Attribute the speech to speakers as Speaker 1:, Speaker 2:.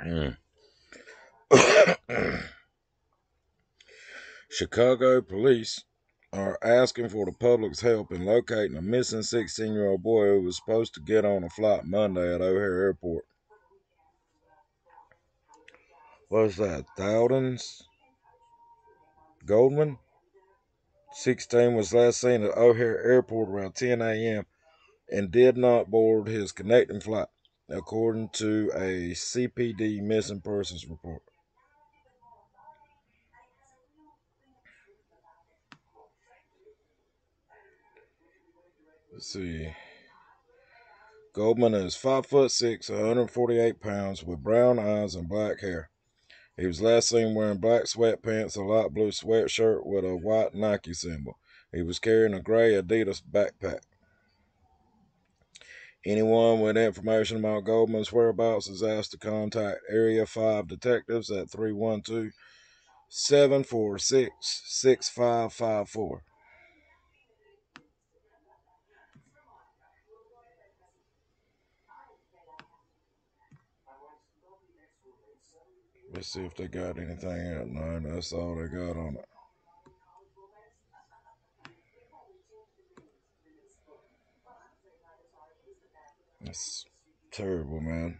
Speaker 1: Mm. Chicago police are asking for the public's help in locating a missing 16 year old boy who was supposed to get on a flight Monday at O'Hare Airport. What is that? Thousands? Goldman? 16 was last seen at O'Hare Airport around 10 a.m. and did not board his connecting flight, according to a CPD missing persons report. Let's see. Goldman is five foot six, 148 pounds, with brown eyes and black hair. He was last seen wearing black sweatpants, a light blue sweatshirt with a white Nike symbol. He was carrying a gray Adidas backpack. Anyone with information about Goldman's whereabouts is asked to contact Area 5 detectives at 312 746 6554. Let's see if they got anything else. No, that's all they got on it. That's terrible, man.